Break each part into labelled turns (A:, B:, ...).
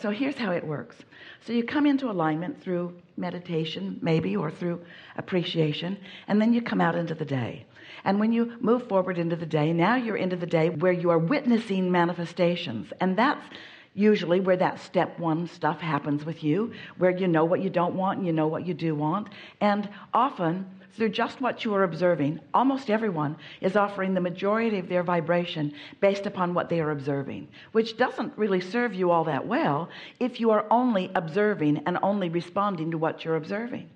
A: So here's how it works. So you come into alignment through meditation, maybe, or through appreciation, and then you come out into the day. And when you move forward into the day, now you're into the day where you are witnessing manifestations. And that's usually where that step one stuff happens with you, where you know what you don't want and you know what you do want. And often, through just what you are observing, almost everyone is offering the majority of their vibration based upon what they are observing, which doesn't really serve you all that well if you are only observing and only responding to what you're observing.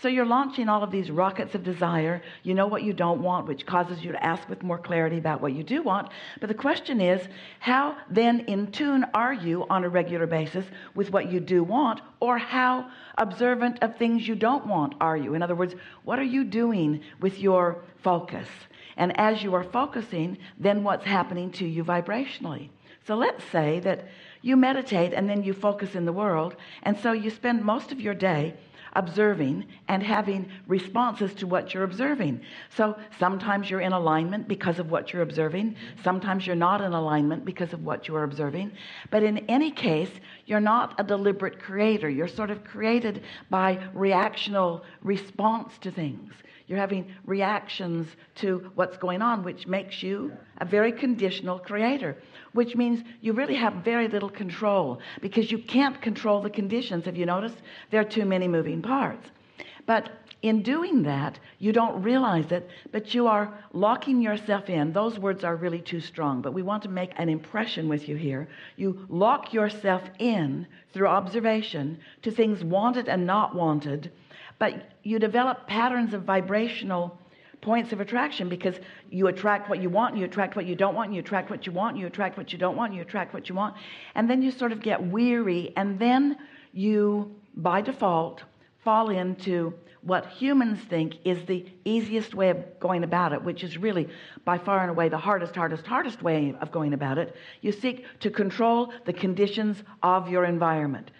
A: So you're launching all of these rockets of desire. You know what you don't want, which causes you to ask with more clarity about what you do want. But the question is, how then in tune are you on a regular basis with what you do want, or how observant of things you don't want are you? In other words, what are you doing with your focus? And as you are focusing, then what's happening to you vibrationally? So let's say that you meditate and then you focus in the world, and so you spend most of your day observing and having responses to what you're observing. So sometimes you're in alignment because of what you're observing. Sometimes you're not in alignment because of what you are observing. But in any case, you're not a deliberate creator. You're sort of created by reactional response to things. You're having reactions to what's going on, which makes you a very conditional creator, which means you really have very little control because you can't control the conditions. Have you noticed? There are too many moving parts. But in doing that, you don't realize it, but you are locking yourself in. Those words are really too strong, but we want to make an impression with you here. You lock yourself in through observation to things wanted and not wanted but you develop patterns of vibrational points of attraction because you attract what you want, you attract what you don't want, you attract what you want, you attract what you don't want, you attract what you want. And then you sort of get weary, and then you, by default, fall into what humans think is the easiest way of going about it, which is really by far and away the hardest, hardest, hardest way of going about it. You seek to control the conditions of your environment.